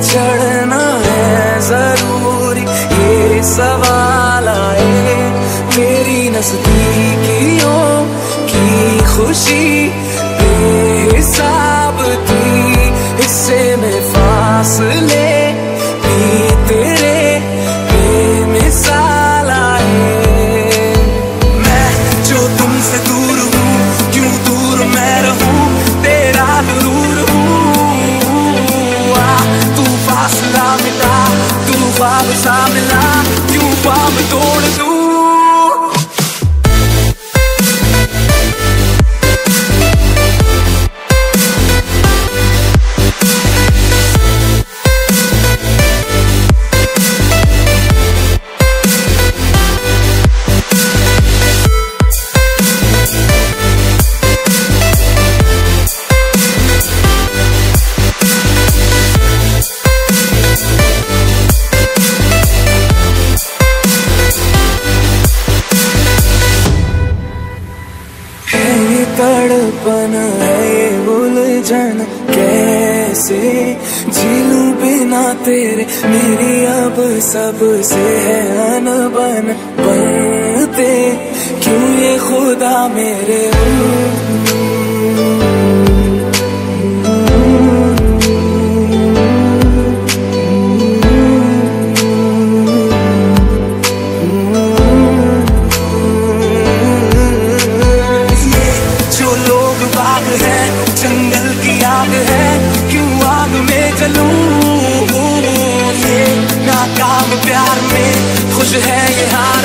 चढ़ना है ज़रूरी ये सवाल आए मेरी नजदीकियों की खुशी। always have a lie. You found me, don't तड़पन है ये उलझन कैसे? झीलू बिना तेरे, मेरी अब सबसे है अनबन बनते। क्यों ये खुदा मेरे बाग है, जंगल की आग है, क्यों आग में जलूं ये नाकाम प्यार में? खुश है यहाँ